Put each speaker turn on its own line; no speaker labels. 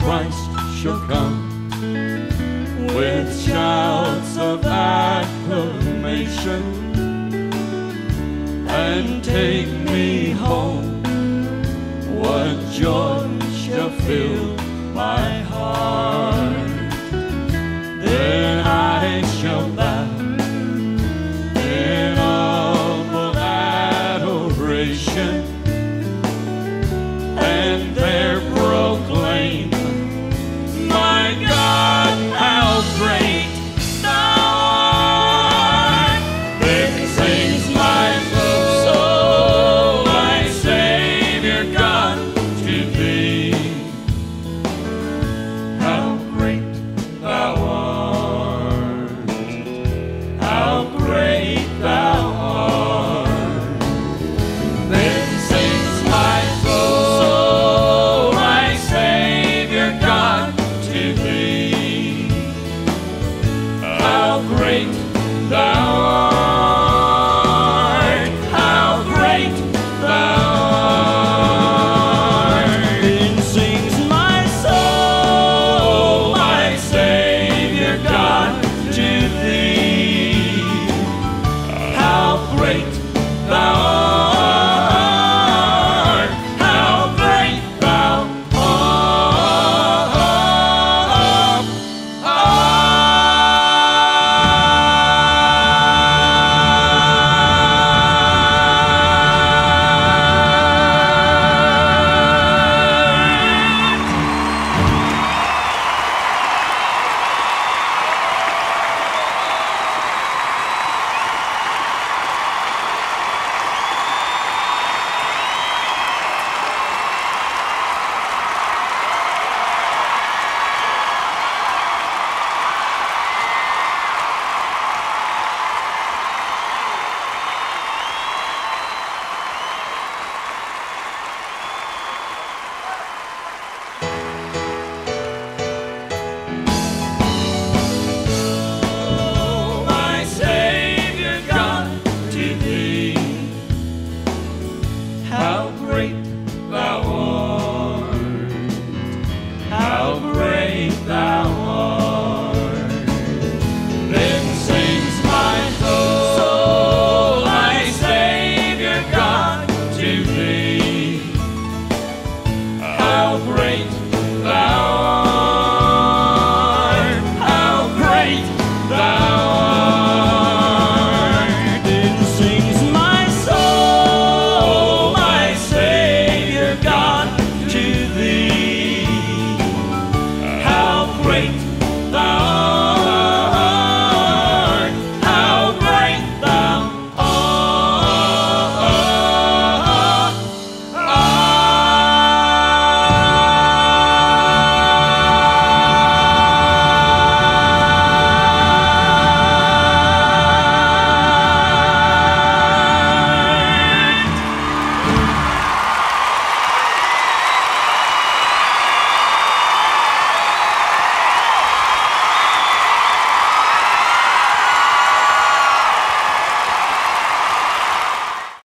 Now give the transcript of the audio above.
Christ shall come with shouts of acclamation and take me home. What joy shall fill my heart? Then I shall bow in humble adoration. down. great thou